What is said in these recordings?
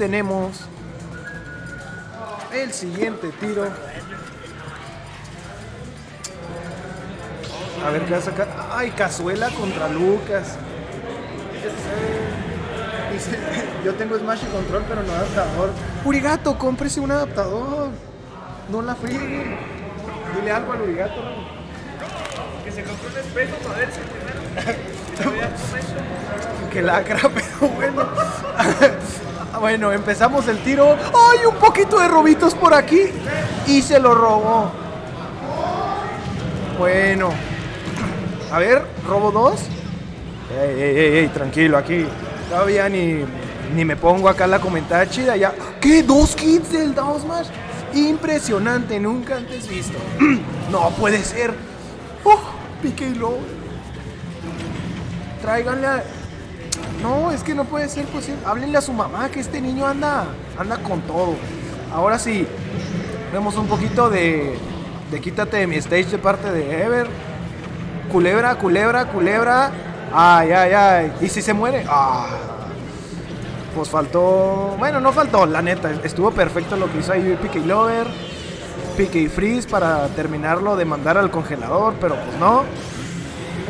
tenemos el siguiente tiro. A ver qué va a sacar. Ay, cazuela contra Lucas. Yo tengo Smash y control, pero no adaptador. Urigato, cómprese un adaptador. No la friegue. Dile algo al Urigato. Que se compró un espejo para verse primero. Que lacra, pero bueno. Bueno, empezamos el tiro. ¡Ay, un poquito de robitos por aquí! Y se lo robó. Bueno. A ver, robo dos. Ey, ey, ey, ey, tranquilo, aquí. Todavía ni, ni me pongo acá la comentada chida. Ya. ¿Qué? ¿Dos kits del Down Smash? Impresionante, nunca antes visto. no puede ser. Oh, pique y lobo. Tráiganle a... No, es que no puede ser posible. Háblenle a su mamá que este niño anda, anda con todo. Ahora sí, vemos un poquito de, de quítate de mi stage de parte de Ever. Culebra, culebra, culebra. Ay, ay, ay. ¿Y si se muere? Ah. Pues faltó. Bueno, no faltó, la neta. Estuvo perfecto lo que hizo ahí PK Lover. PK Freeze para terminarlo de mandar al congelador, pero pues no.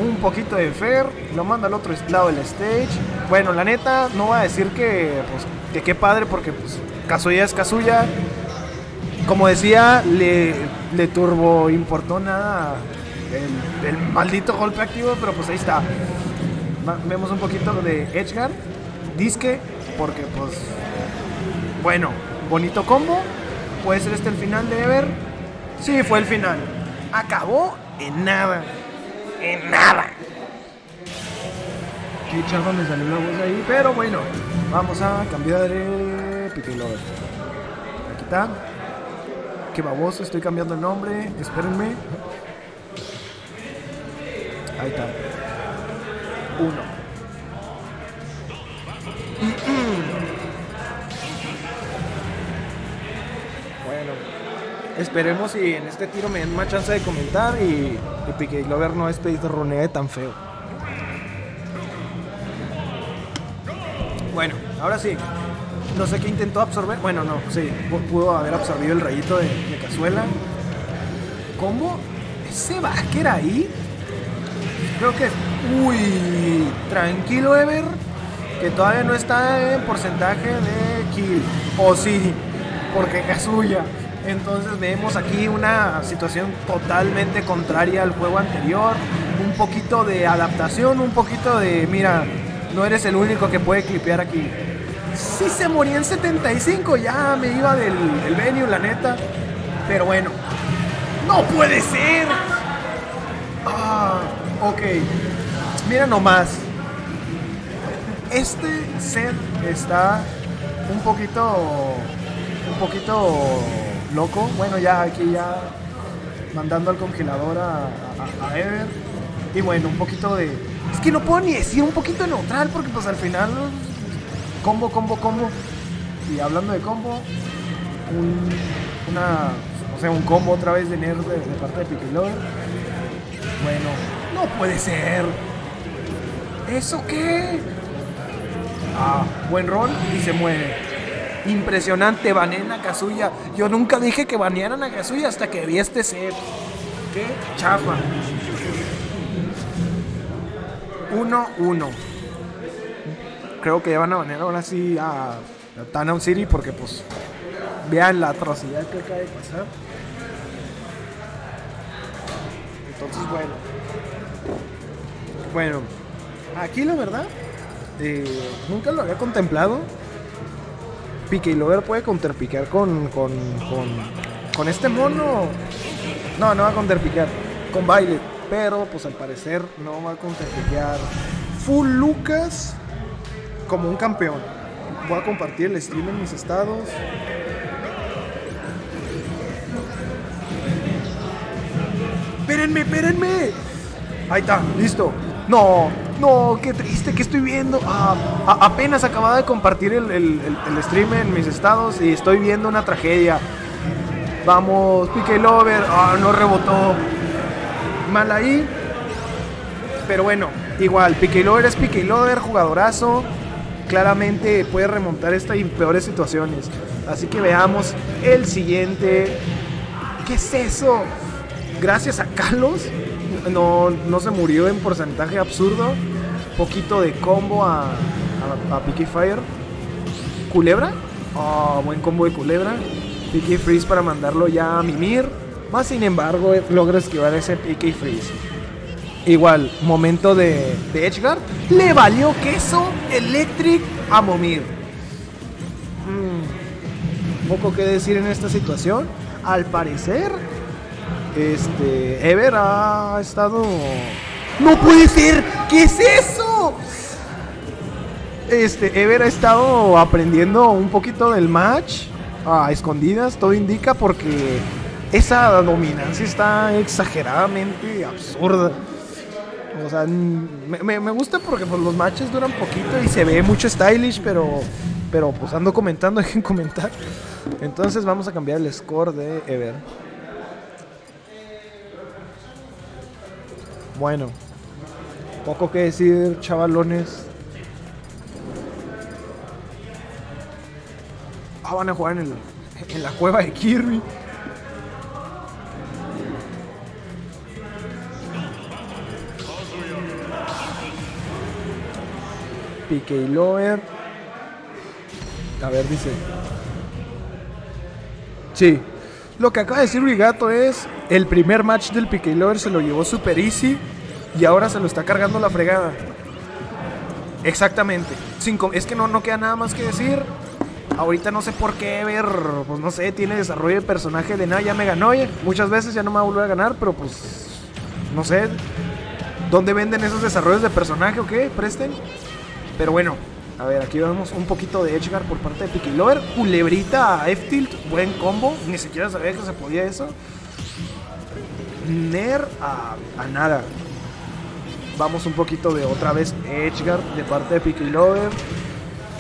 Un poquito de Fer, lo manda al otro lado del stage. Bueno, la neta, no voy a decir que, pues, que qué padre, porque pues Kazuya es Kazuya. Como decía, le, le turbo importó nada el, el maldito golpe activo, pero pues ahí está. Vemos un poquito de Edgeguard, disque, porque pues, bueno, bonito combo. ¿Puede ser este el final de Ever? Sí, fue el final. Acabó en nada. En nada. Qué chafa me salió la voz ahí, pero bueno, vamos a cambiar de Pique Lover. Aquí está. Qué baboso, estoy cambiando el nombre. Espérenme. Ahí está. Uno. Esperemos si en este tiro me den más chance de comentar y, y Pique Glover no es ronee tan feo. Bueno, ahora sí. No sé qué intentó absorber. Bueno, no, sí. pu- Pudo haber absorbido el rayito de, cazuela. ¿Cómo? ¿Ese backer ahí? Creo que. Uy, tranquilo, Ever. Que todavía no está en porcentaje de kill. O sí, porque Kazuya. Entonces vemos aquí una situación totalmente contraria al juego anterior. Un poquito de adaptación, un poquito de. Mira, no eres el único que puede clipear aquí. Sí se moría en 75, ya me iba del, del venue, la neta. Pero bueno. ¡No puede ser! Ah, ok. Mira nomás. Este set está un poquito. Un poquito loco. Bueno, ya aquí ya mandando al congelador a, Ever. Y bueno, un poquito de. Es que no puedo ni decir un poquito neutral porque pues al final. Combo, combo, combo. Y hablando de combo, un, una, o sea, un combo otra vez de nerd de, parte de Piquilor. Bueno, no puede ser. ¿Eso qué? Ah, buen rol y se muere. Impresionante, banean a Kazuya. Yo nunca dije que banearan a Kazuya hasta que vi este set. Qué chafa. 1-1. Creo que ya van a banear ahora sí a, a City porque pues vean la atrocidad que acaba de pasar. Entonces bueno. Bueno, aquí la verdad, eh, nunca lo había contemplado. Pique y Lover puede counterpicar con, con, con, con este mono. No, no va a counterpicar. Con baile. Pero pues al parecer no va a counterpicar. Full Lucas como un campeón. Voy a compartir el stream en mis estados. Espérenme, espérenme. Ahí está, listo. No, no, qué triste que estoy viendo. Ah, apenas acababa de compartir el stream en mis estados y estoy viendo una tragedia. Vamos, Pique Lover. Ah, no rebotó. Mal ahí. Pero bueno, igual, Pique Lover es Pique Lover, jugadorazo. claramente puede remontar esta y peores situaciones. Así que veamos el siguiente. ¿Qué es eso? Gracias a Carlos. No, no se murió en porcentaje absurdo. Poquito de combo a, a, Fire. Culebra. Oh, buen combo de Culebra. Picky Freeze para mandarlo ya a Mimir. Más sin embargo, logra esquivar ese Picky Freeze. Igual, momento de, de Edgeguard. Le valió queso Electric a Momir. Mm, poco que decir en esta situación. Al parecer, este. Ever ha estado. ¡No puede ser! ¿Qué es eso? Este, Ever ha estado aprendiendo un poquito del match a escondidas, todo indica porque esa dominancia está exageradamente absurda. O sea, me, me- gusta porque pues, los matches duran poquito y se ve mucho stylish, pero, pero pues ando comentando, dejen comentar. Entonces vamos a cambiar el score de Ever. Bueno, poco que decir, chavalones. Ah, van a jugar en, el, en la cueva de Kirby. PK Lover. A ver, dice. Sí. Lo que acaba de decir Rigato es el primer match del PK Lover se lo llevó super easy y ahora se lo está cargando la fregada. Exactamente. Sin com- es que no, no queda nada más que decir. Ahorita no sé por qué ver, pues no sé, tiene desarrollo de personaje de nada, ya me ganó. oye, Muchas veces ya no me va a volver a ganar, pero pues no sé. ¿Dónde venden esos desarrollos de personaje o qué? Presten. Pero bueno, a ver, aquí vemos un poquito de Edgeguard por parte de Picky Lover. Culebrita a F-Tilt, buen combo. Ni siquiera sabía que se podía eso. Ner a, a nada. Vamos un poquito de otra vez Edgeguard de parte de Picky Lover.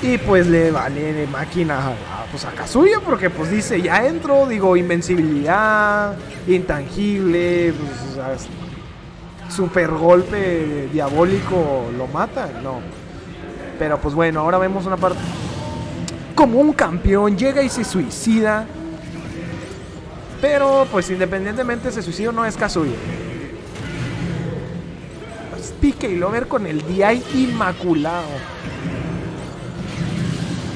Y pues le vale de máquina a, pues a Kazuya porque pues dice, ya entro, digo, invencibilidad, intangible, pues, super golpe diabólico lo mata, no. Pero pues bueno, ahora vemos una parte. Como un campeón llega y se suicida. Pero pues independientemente ese suicidio no es Kazuya. Y Lover con el DI inmaculado.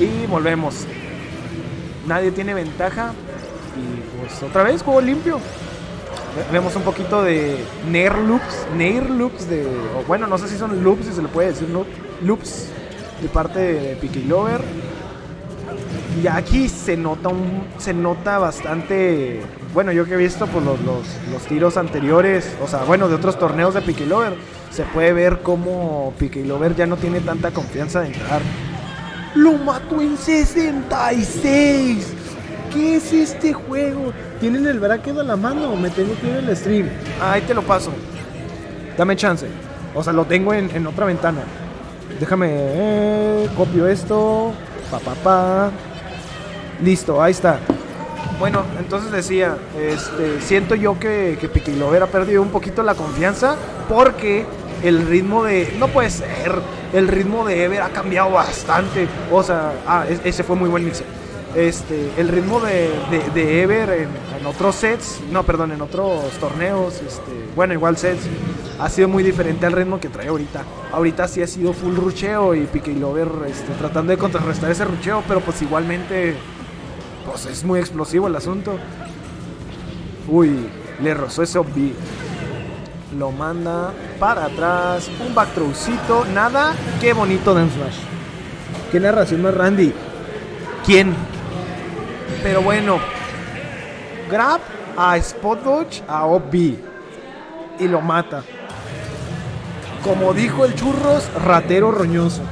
Y volvemos. Nadie tiene ventaja. Y pues otra vez juego limpio. Ve- Vemos un poquito de Nair Loops. Nair Loops de. bueno, no sé si son loops, si se le puede decir loop- loops. De parte de Picky Lover. Y aquí se nota un. se nota bastante. Bueno, yo que he visto pues, los, los, los tiros anteriores. O sea, bueno, de otros torneos de Picky Lover. Se puede ver cómo Picky Lover ya no tiene tanta confianza de entrar. ¡Lo mató en 66! ¿Qué es este juego? ¿Tienen el bracket a la mano o me tengo que ir al stream? Ahí te lo paso. Dame chance. O sea, lo tengo en, en otra ventana. Déjame. eh, copio esto. Pa, pa, pa. Listo, ahí está. Bueno, entonces decía, este, siento yo que, que ha perdido un poquito la confianza porque el ritmo de... No puede ser, el ritmo de Ever ha cambiado bastante. O sea, ah, es- ese fue muy buen mix. Este, el ritmo de, Ever en, otros sets, no, perdón, en otros torneos, este, bueno, igual sets, ha sido muy diferente al ritmo que trae ahorita. Ahorita sí ha sido full rucheo y Picky Lover este, tratando de contrarrestar ese rucheo, pero pues igualmente pues es muy explosivo el asunto. Uy, le rozó ese OB. Lo manda para atrás. Un backthrowcito. Nada. Qué bonito Dance Smash. Qué narración más Randy. ¿Quién? Pero bueno. Grab a Spot a OB. Y lo mata. Como dijo el churros, ratero roñoso.